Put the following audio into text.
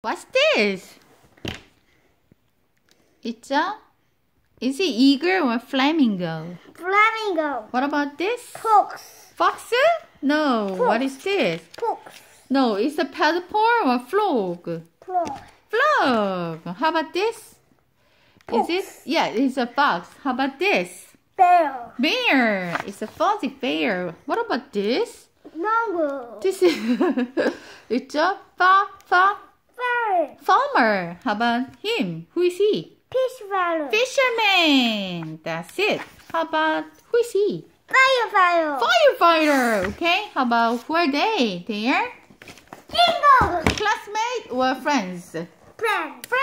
What's this? It's a. Is it eagle or flamingo? Flamingo. What about this? Fox. Fox? No. What is this? Fox. No, it's a padpole or frog. Frog. Frog. How about this? Is it? Yeah, it's a fox. How about this? Bear. Bear. It's a fuzzy bear. What about this? Mango. This is. it's a fa fa. Farmer. How about him? Who is he? Fish fire. Fisherman. That's it. How about who is he? Fire fire. Firefighter. Okay. How about who are they? They are Jingle. classmates or friends? Friend. Friends.